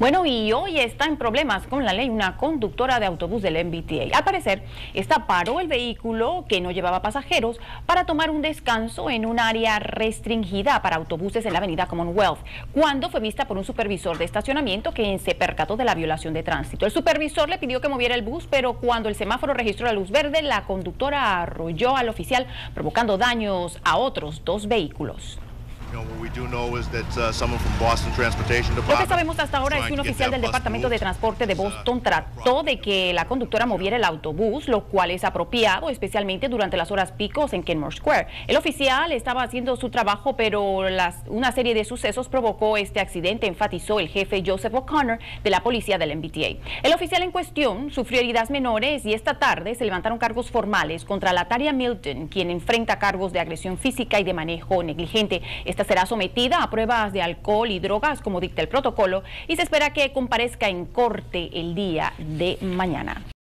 Bueno, y hoy está en problemas con la ley una conductora de autobús del MBTA. Al parecer, esta paró el vehículo que no llevaba pasajeros para tomar un descanso en un área restringida para autobuses en la avenida Commonwealth, cuando fue vista por un supervisor de estacionamiento que se percató de la violación de tránsito. El supervisor le pidió que moviera el bus, pero cuando el semáforo registró la luz verde, la conductora arrolló al oficial, provocando daños a otros dos vehículos. Lo que sabemos hasta ahora es que un oficial del Departamento de Transporte de Boston trató de que la conductora moviera el autobús, lo cual es apropiado, especialmente durante las horas picos en Kenmore Square. El oficial estaba haciendo su trabajo, pero una serie de sucesos provocó este accidente, enfatizó el jefe Joseph O'Connor de la policía del MBTA. El oficial en cuestión sufrió heridas menores y esta tarde se levantaron cargos formales contra Lataria Milton, quien enfrenta cargos de agresión física y de manejo negligente. Será sometida a pruebas de alcohol y drogas como dicta el protocolo y se espera que comparezca en corte el día de mañana.